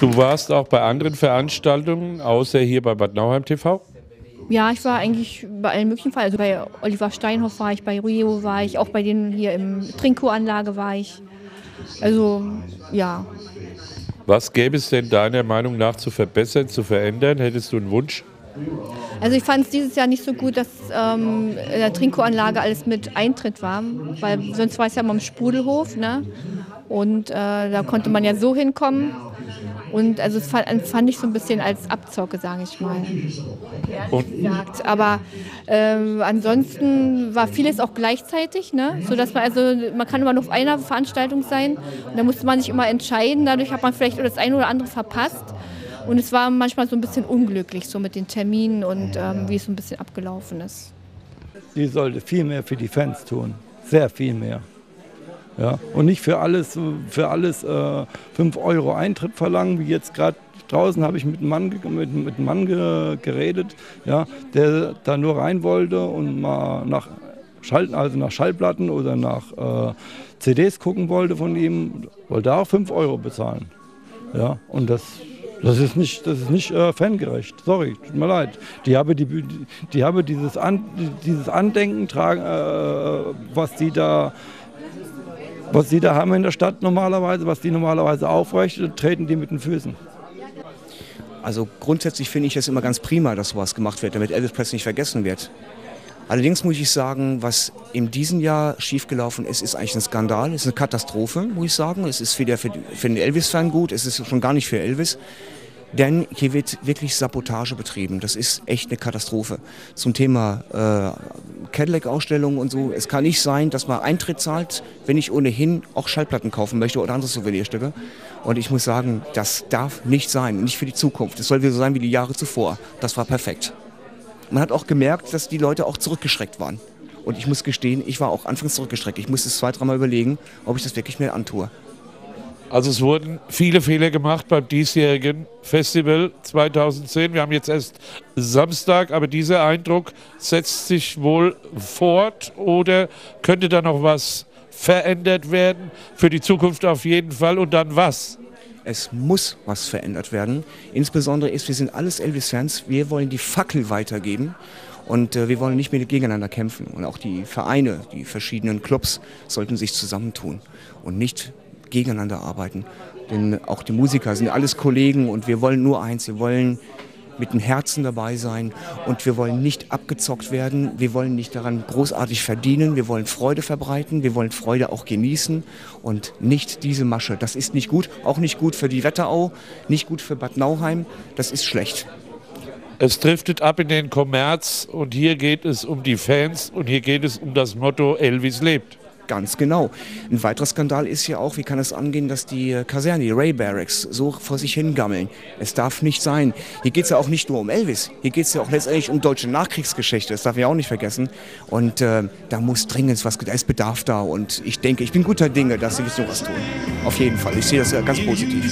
Du warst auch bei anderen Veranstaltungen, außer hier bei Bad Nauheim TV? Ja, ich war eigentlich bei allen möglichen Fall. Also bei Oliver Steinhoff war ich, bei Rio war ich, auch bei denen hier im Trinko-Anlage war ich. Also ja. Was gäbe es denn deiner Meinung nach zu verbessern, zu verändern? Hättest du einen Wunsch? Also ich fand es dieses Jahr nicht so gut, dass ähm, in der Trinko-Anlage alles mit Eintritt war, weil sonst war es ja immer im Sprudelhof, ne? Und äh, da konnte man ja so hinkommen. Und also das fand, fand, ich so ein bisschen als Abzocke, sage ich mal. Gesagt. Aber ähm, ansonsten war vieles auch gleichzeitig, ne? sodass man also man kann immer nur auf einer Veranstaltung sein und da musste man sich immer entscheiden. Dadurch hat man vielleicht das eine oder andere verpasst. Und es war manchmal so ein bisschen unglücklich, so mit den Terminen und ähm, wie es so ein bisschen abgelaufen ist. Die sollte viel mehr für die Fans tun. Sehr viel mehr. Ja, und nicht für alles, für alles äh, 5 Euro Eintritt verlangen, wie jetzt gerade draußen habe ich mit einem Mann, mit, mit einem Mann geredet, ja, der da nur rein wollte und mal nach, Schall, also nach Schallplatten oder nach äh, CDs gucken wollte von ihm, wollte auch 5 Euro bezahlen. Ja, und das, das ist nicht, das ist nicht äh, fangerecht. Sorry, tut mir leid. Die habe, die, die habe dieses, An, dieses Andenken tragen, äh, was die da was sie da haben in der Stadt normalerweise, was die normalerweise aufrecht, treten die mit den Füßen. Also grundsätzlich finde ich es immer ganz prima, dass sowas gemacht wird, damit Elvis Presley nicht vergessen wird. Allerdings muss ich sagen, was in diesem Jahr schiefgelaufen ist, ist eigentlich ein Skandal, ist eine Katastrophe, muss ich sagen. Es ist weder für, für den Elvis-Fan gut, es ist schon gar nicht für Elvis. Denn hier wird wirklich Sabotage betrieben. Das ist echt eine Katastrophe. Zum Thema äh, Cadillac-Ausstellungen und so. Es kann nicht sein, dass man Eintritt zahlt, wenn ich ohnehin auch Schallplatten kaufen möchte oder andere Souvenirstücke. Und ich muss sagen, das darf nicht sein, nicht für die Zukunft. Es soll wieder so sein wie die Jahre zuvor. Das war perfekt. Man hat auch gemerkt, dass die Leute auch zurückgeschreckt waren. Und ich muss gestehen, ich war auch anfangs zurückgeschreckt. Ich musste es zwei, dreimal überlegen, ob ich das wirklich mehr antue. Also es wurden viele Fehler gemacht beim diesjährigen Festival 2010. Wir haben jetzt erst Samstag, aber dieser Eindruck setzt sich wohl fort oder könnte da noch was verändert werden? Für die Zukunft auf jeden Fall und dann was? Es muss was verändert werden. Insbesondere ist, wir sind alles Elvis-Fans. Wir wollen die Fackel weitergeben. Und äh, wir wollen nicht mehr gegeneinander kämpfen. Und auch die Vereine, die verschiedenen Clubs sollten sich zusammentun und nicht gegeneinander arbeiten. Denn auch die Musiker sind alles Kollegen und wir wollen nur eins, wir wollen mit dem Herzen dabei sein und wir wollen nicht abgezockt werden, wir wollen nicht daran großartig verdienen, wir wollen Freude verbreiten, wir wollen Freude auch genießen und nicht diese Masche. Das ist nicht gut, auch nicht gut für die Wetterau, nicht gut für Bad Nauheim, das ist schlecht. Es driftet ab in den Kommerz und hier geht es um die Fans und hier geht es um das Motto Elvis lebt. Ganz genau. Ein weiterer Skandal ist ja auch, wie kann es angehen, dass die äh, Kaserne, die Ray Barracks, so vor sich hingammeln. Es darf nicht sein. Hier geht es ja auch nicht nur um Elvis, hier geht es ja auch letztendlich um deutsche Nachkriegsgeschichte, das darf ich auch nicht vergessen. Und äh, da muss dringend was, da ist Bedarf da und ich denke, ich bin guter Dinge, dass sie wissen, was tun. Auf jeden Fall, ich sehe das ja ganz positiv.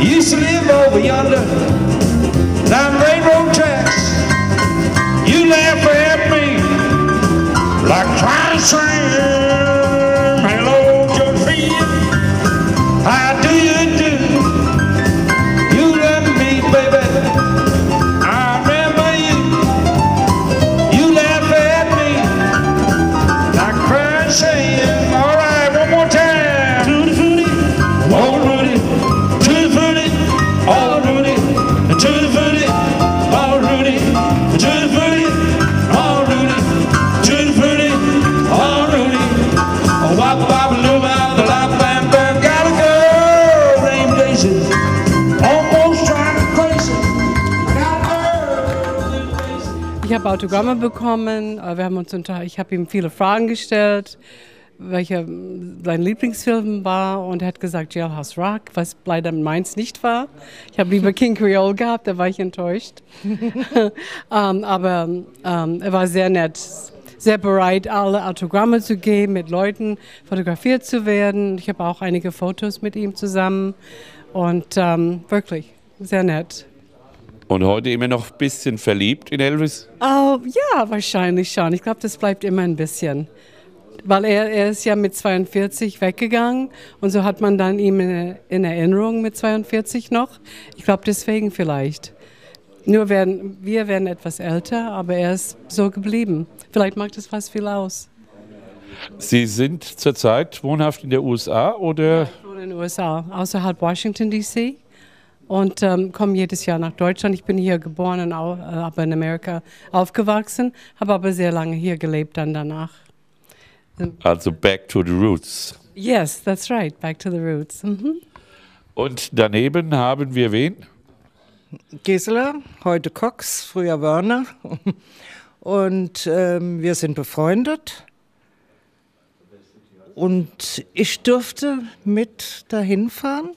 Used to live over yonder, down railroad tracks. Laugh at me like trying to swim. Habe Autogramme bekommen. Äh, wir haben uns unter, ich habe ihm viele Fragen gestellt, welcher sein Lieblingsfilm war. Und er hat gesagt Jailhouse Rock, was leider meins nicht war. Ich habe lieber King Creole gehabt, da war ich enttäuscht. um, ähm, aber um, ähm, er war sehr nett sehr bereit, alle Autogramme zu geben, mit Leuten fotografiert zu werden. Ich habe auch einige Fotos mit ihm zusammen und ähm, wirklich sehr nett. Und heute immer noch ein bisschen verliebt in Elvis? Oh, ja, wahrscheinlich schon. Ich glaube, das bleibt immer ein bisschen. weil er, er ist ja mit 42 weggegangen und so hat man dann ihm in, in Erinnerung mit 42 noch. Ich glaube deswegen vielleicht. Nur werden, wir werden etwas älter, aber er ist so geblieben. Vielleicht macht das fast viel aus. Sie sind zurzeit wohnhaft in der USA oder? Ich wohne in den USA, außerhalb Washington DC und ähm, komme jedes Jahr nach Deutschland. Ich bin hier geboren und auch, äh, aber in Amerika aufgewachsen, habe aber sehr lange hier gelebt dann danach. Also back to the roots. Yes, that's right, back to the roots. Mhm. Und daneben haben wir wen? Gisela, heute Cox, früher Werner. Und ähm, wir sind befreundet. Und ich durfte mit dahin fahren.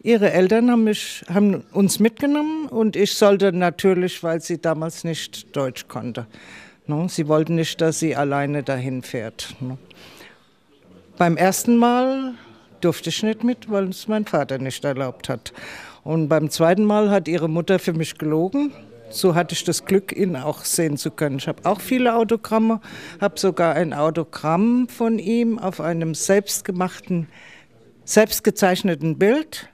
Ihre Eltern haben, mich, haben uns mitgenommen und ich sollte natürlich, weil sie damals nicht Deutsch konnte. No, sie wollten nicht, dass sie alleine dahin fährt. No. Beim ersten Mal durfte ich nicht mit, weil es mein Vater nicht erlaubt hat. Und beim zweiten Mal hat ihre Mutter für mich gelogen. So hatte ich das Glück, ihn auch sehen zu können. Ich habe auch viele Autogramme, habe sogar ein Autogramm von ihm auf einem selbstgemachten, selbstgezeichneten Bild.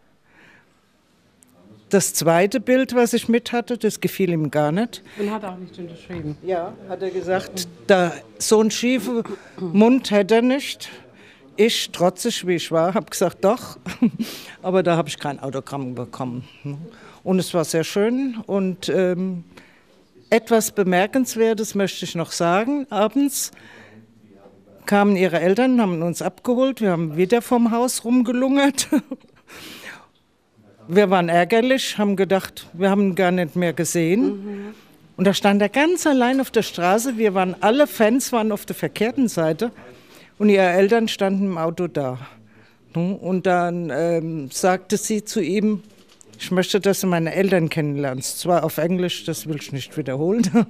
Das zweite Bild, was ich mit hatte, das gefiel ihm gar nicht. Und hat auch nicht unterschrieben. Ja, hat er gesagt, da, so einen schiefen Mund hätte er nicht. Ich, trotzig wie ich war, habe gesagt, doch. Aber da habe ich kein Autogramm bekommen. Und es war sehr schön. Und ähm, etwas Bemerkenswertes möchte ich noch sagen. Abends kamen ihre Eltern, haben uns abgeholt. Wir haben wieder vom Haus rumgelungert. Wir waren ärgerlich, haben gedacht, wir haben ihn gar nicht mehr gesehen. Mhm. Und da stand er ganz allein auf der Straße. Wir waren, alle Fans waren auf der verkehrten Seite und ihre Eltern standen im Auto da. Und dann ähm, sagte sie zu ihm, ich möchte, dass du meine Eltern kennenlernst. Zwar auf Englisch, das will ich nicht wiederholen.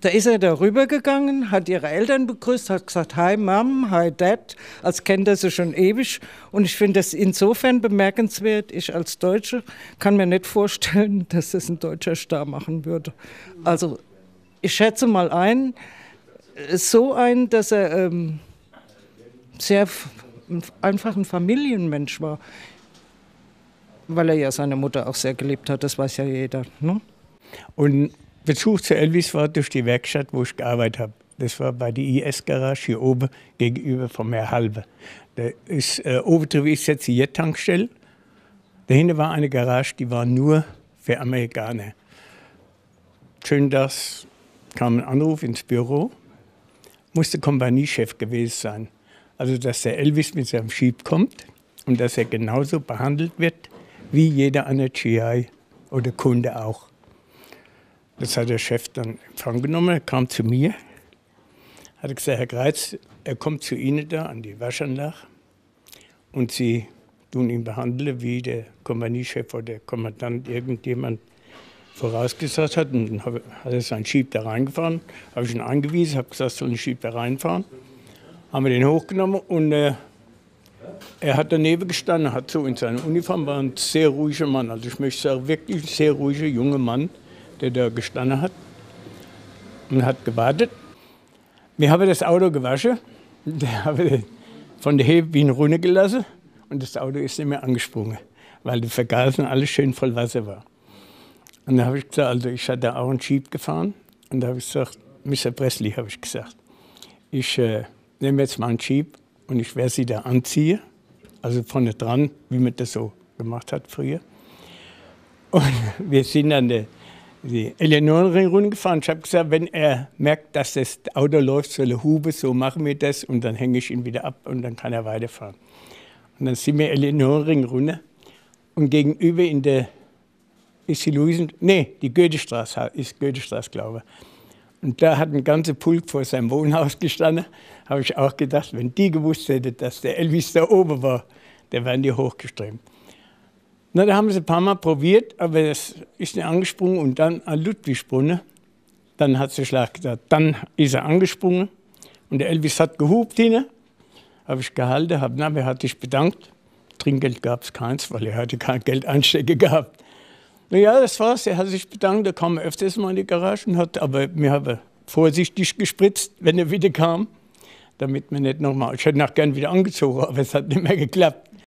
Da ist er darüber gegangen, hat ihre Eltern begrüßt, hat gesagt, hi Mom, hi Dad, als kennt er sie schon ewig. Und ich finde das insofern bemerkenswert, ich als Deutsche kann mir nicht vorstellen, dass das ein deutscher Star machen würde. Also ich schätze mal ein, so ein, dass er ähm, sehr einfach ein Familienmensch war, weil er ja seine Mutter auch sehr geliebt hat, das weiß ja jeder. Ne? Und Bezug zu Elvis war durch die Werkstatt, wo ich gearbeitet habe. Das war bei der IS-Garage hier oben gegenüber vom Herr Halbe. Da ist, äh, oben drüber ist jetzt die Jet-Tankstelle. Dahinter war eine Garage, die war nur für Amerikaner. Schön, dass kam ein Anruf ins Büro, musste Kompaniechef gewesen sein. Also, dass der Elvis mit seinem Schieb kommt und dass er genauso behandelt wird wie jeder andere GI oder Kunde auch. Das hat der Chef dann empfangen genommen, kam zu mir, hat gesagt, Herr Greitz, er kommt zu Ihnen da an die Waschanlage und Sie tun ihn behandeln, wie der Kompaniechef oder der Kommandant irgendjemand vorausgesagt hat. Und dann hat er seinen Schieb da reingefahren, habe ich ihn angewiesen, habe gesagt, soll den Schieb da reinfahren. Haben wir den hochgenommen und äh, er hat daneben gestanden, hat so in seiner Uniform, war ein sehr ruhiger Mann. Also ich möchte sagen, wirklich ein sehr ruhiger junger Mann der da gestanden hat und hat gewartet. Wir haben das Auto gewaschen, der habe von der Hebebühne runtergelassen und das Auto ist nicht mehr angesprungen, weil der Vergasen alles schön voll Wasser war. Und da habe ich gesagt, also ich hatte auch einen Jeep gefahren und da habe ich gesagt, Mr. Presley, habe ich gesagt, ich äh, nehme jetzt mal einen Jeep und ich werde sie da anziehen, also vorne dran, wie man das so gemacht hat früher. Und wir sind an der die Eleonorenring runtergefahren. Ich habe gesagt, wenn er merkt, dass das Auto läuft, soll er Hube, so machen wir das und dann hänge ich ihn wieder ab und dann kann er weiterfahren. Und dann sind wir Eleonorenring runter und gegenüber in der, ist die Luisen, nee, die Goethestraße, ist Goethestraße, glaube ich. Und da hat ein ganzer Pulk vor seinem Wohnhaus gestanden. Habe ich auch gedacht, wenn die gewusst hätten, dass der Elvis da oben war, dann wären die hochgeströmt. Na, da haben es ein paar Mal probiert, aber es ist nicht angesprungen und dann an Ludwigsbrunne. Dann hat der Schlag gesagt, dann ist er angesprungen und der Elvis hat gehupt hin. Habe ich gehalten, habe nachher hat sich bedankt. Trinkgeld gab es keins, weil er hatte kein Geld einstecken gehabt. Na ja, das war's. Er hat sich bedankt. Da kam er öfters mal in die Garage und hat, aber wir haben vorsichtig gespritzt, wenn er wieder kam, damit wir nicht nochmal. Ich hätte noch gern wieder angezogen, aber es hat nicht mehr geklappt.